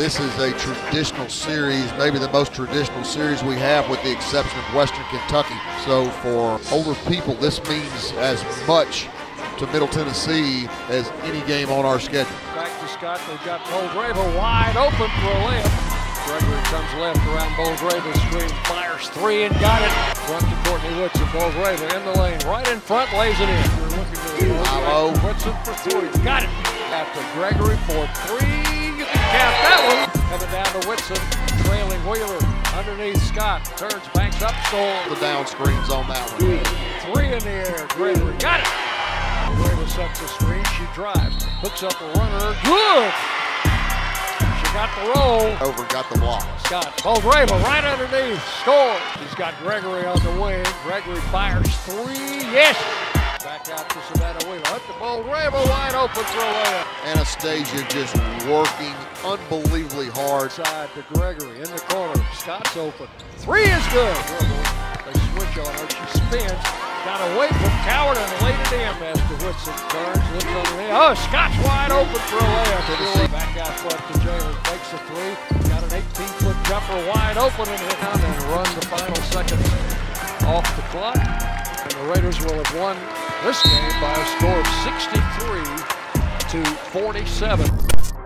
this is a traditional series, maybe the most traditional series we have with the exception of Western Kentucky. So for older people, this means as much to Middle Tennessee as any game on our schedule. Back to Scott, they've got Boldyreva wide open for a layup. Gregory comes left around Boldyreva's screen, fires three and got it. Front to Courtney Whitson, Boldyreva in the lane, right in front, lays it in. We're looking to. Whitson for three, got it. After Gregory for three, count that one. Coming down to Whitson, trailing Wheeler underneath Scott, turns, banks up, stole. The down screens on that one. Three in the air, Gregory got it. Boldyreva sets the screen, she drives, hooks up a runner, good. She got the roll. Over got the block. Scott Boldyreva right underneath, scores. He's got Gregory on the wing. Gregory fires three, yes. Back out to Savannah Wheeler. Up to Boldyreva, wide open for a layup. Anastasia just working unbelievably hard. Side to Gregory in the corner. Scott's open. Three is good. They switch on her. She spins. Got away from Coward and laid it in as to Whitson turns, looks on the knee. Oh, Scott's wide open for a layup. Back out front to Jalynn. Makes a three. Got an 18-foot jumper wide open and hit on and run the final seconds off the clock. And the Raiders will have won this game by a score of 63 to 47.